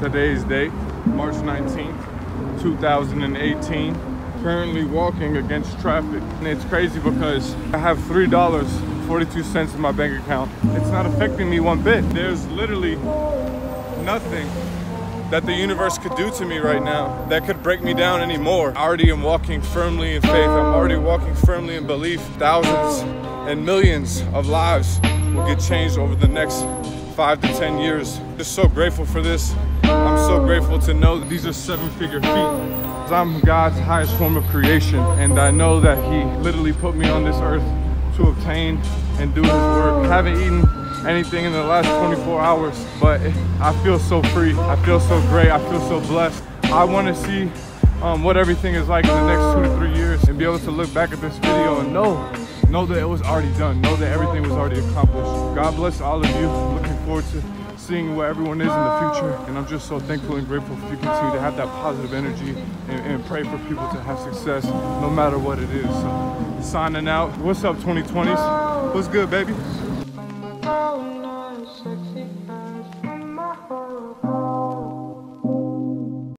Today's date, March 19th, 2018. Currently walking against traffic. And it's crazy because I have $3.42 in my bank account. It's not affecting me one bit. There's literally nothing that the universe could do to me right now that could break me down anymore. I already am walking firmly in faith. I'm already walking firmly in belief. Thousands and millions of lives will get changed over the next five to 10 years. Just so grateful for this. I'm so grateful to know that these are seven figure feet. I'm God's highest form of creation and I know that he literally put me on this earth to obtain and do his work. I haven't eaten anything in the last 24 hours, but I feel so free. I feel so great. I feel so blessed. I want to see um, what everything is like in the next two to three years and be able to look back at this video and know, know that it was already done. Know that everything was already accomplished. God bless all of you. Forward to seeing where everyone is in the future. And I'm just so thankful and grateful for you continue to have that positive energy and, and, pray for people to have success no matter what it is. So signing out. What's up 2020s? What's good, baby?